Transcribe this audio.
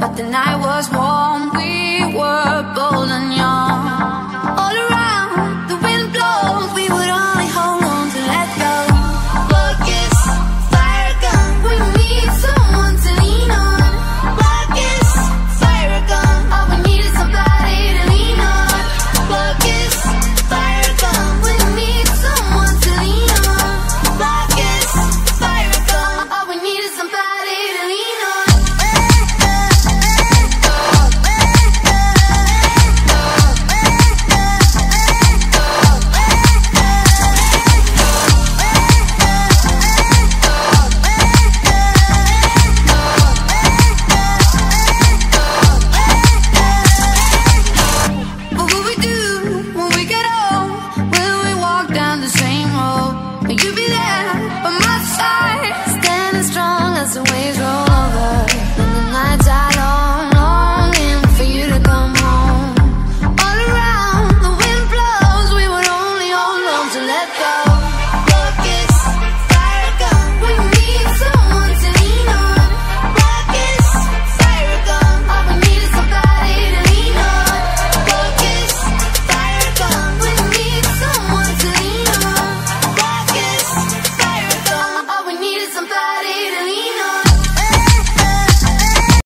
but the night was warm. You be there?